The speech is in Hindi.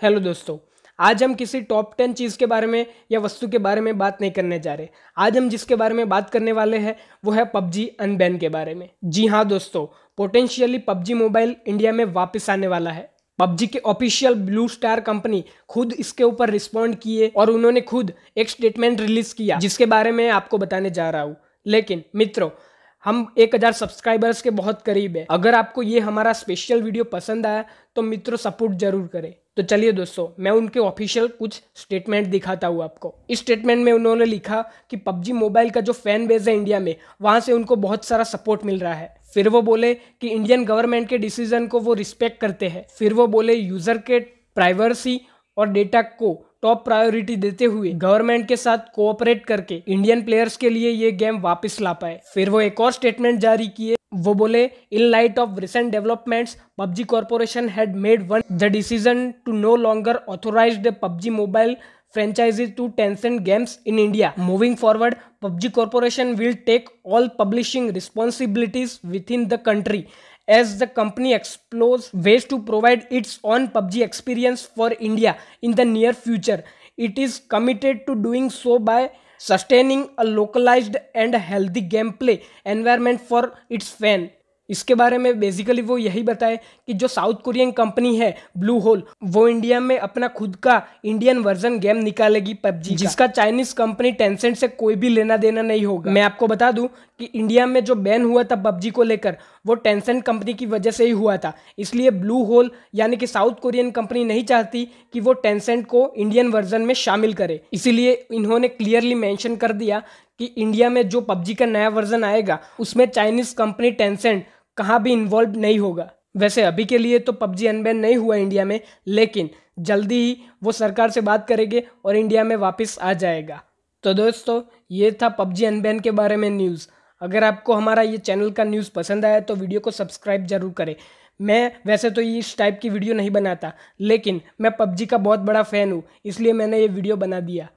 हेलो दोस्तों, आज हम किसी टॉप टेन चीज़ के बारे में या वस्तु के बारे में बात नहीं करने जा रहे। आज हम जिसके बारे में बात करने वाले हैं, वो है पबजी अनबैन के बारे में। जी हाँ दोस्तों पोटेंशियली पबजी मोबाइल इंडिया में वापस आने वाला है। पबजी के ऑफिशियल ब्लू स्टार कंपनी खुद इसके ऊपर रिस्पॉन्ड किए और उन्होंने खुद एक स्टेटमेंट रिलीज़ किया, जिसके बारे में आपको बताने जा रहा हूँ। लेकिन मित्रों हम एक हज़ार सब्सक्राइबर्स के बहुत करीब है। अगर आपको ये हमारा स्पेशल वीडियो पसंद आया तो मित्रों सपोर्ट ज़रूर करें। तो चलिए दोस्तों, मैं उनके ऑफिशियल कुछ स्टेटमेंट दिखाता हूँ आपको। इस स्टेटमेंट में उन्होंने लिखा कि पबजी मोबाइल का जो फ़ैन बेस है इंडिया में, वहाँ से उनको बहुत सारा सपोर्ट मिल रहा है। फिर वो बोले कि इंडियन गवर्नमेंट के डिसीज़न को वो रिस्पेक्ट करते हैं। फिर वो बोले यूज़र के प्राइवेसी और डेटा को टॉप प्रायोरिटी देते हुए गवर्नमेंट के साथ कोऑपरेट करके इंडियन प्लेयर्स के लिए ये गेम वापस ला पाए। फिर वो एक और स्टेटमेंट जारी किए। वो बोले in light of recent developments PUBG corporation had made one the decision to no longer authorise PUBG mobile franchises to Tencent Games in India. Moving forward, PUBG Corporation will take all publishing responsibilities within the country. As the company explores ways to provide its own PUBG experience for India in the near future. It is committed to doing so by sustaining a localized and healthy gameplay environment for its fans. इसके बारे में बेसिकली वो यही बताए कि जो साउथ कोरियन कंपनी है ब्लू होल वो इंडिया में अपना खुद का इंडियन वर्जन गेम निकालेगी पबजी जिसका चाइनीज़ कंपनी टेंसेंट से कोई भी लेना देना नहीं होगा। मैं आपको बता दूँ कि इंडिया में जो बैन हुआ था पबजी को लेकर, वो टेंसेंट कंपनी की वजह से ही हुआ था। इसलिए ब्लू होल यानी कि साउथ कोरियन कंपनी नहीं चाहती कि वो टेंसेंट को इंडियन वर्जन में शामिल करे। इसीलिए इन्होंने क्लियरली मेंशन कर दिया कि इंडिया में जो पबजी का नया वर्जन आएगा, उसमें चाइनीज़ कंपनी टेंसेंट कहाँ भी इन्वॉल्व नहीं होगा। वैसे अभी के लिए तो पबजी अनबैन नहीं हुआ इंडिया में, लेकिन जल्दी ही वो सरकार से बात करेंगे और इंडिया में वापस आ जाएगा। तो दोस्तों, ये था पबजी अनबैन के बारे में न्यूज़ अगर आपको हमारा ये चैनल का न्यूज़ पसंद आया तो वीडियो को सब्सक्राइब ज़रूर करें। मैं वैसे तो इस टाइप की वीडियो नहीं बनाता, लेकिन मैं पबजी का बहुत बड़ा फ़ैन हूँ, इसलिए मैंने ये वीडियो बना दिया।